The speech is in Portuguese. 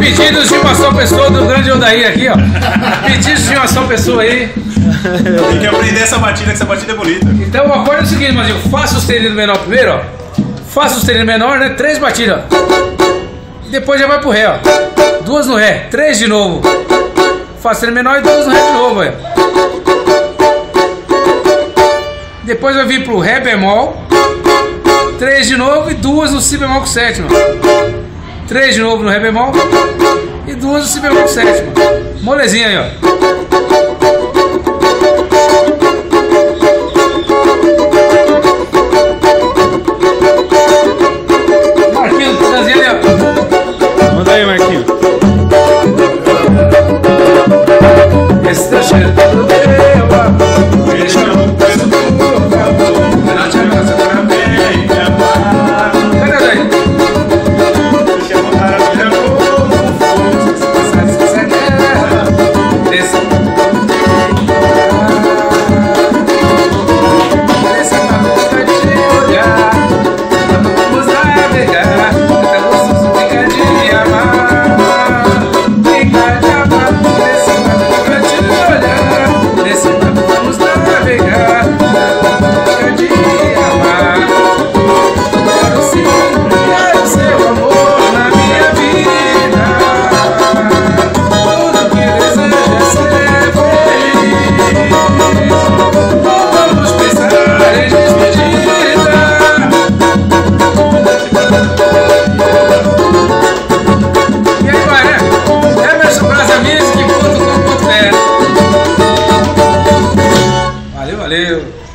Pedidos de uma só pessoa do grande Odaí aqui, ó. Pedidos de uma só pessoa aí. Tem que aprender essa batida, que essa batida é bonita. Então o acorde é o seguinte, Mazinho. Faça o sustenido menor primeiro, ó. Faça o sustenido menor, né? Três batidas, ó. E depois já vai pro Ré, ó. Duas no Ré, três de novo. Faça o sustenido menor e duas no Ré de novo, ó. Depois vai vir pro Ré bemol. Três de novo e duas no Si bemol com sétima. Três de novo no Ré bemol. E duas no Si bemol sétima. Molezinha aí, ó. Marquinhos, pedazinho ali, ó. Manda aí, Marquinhos. Valeu.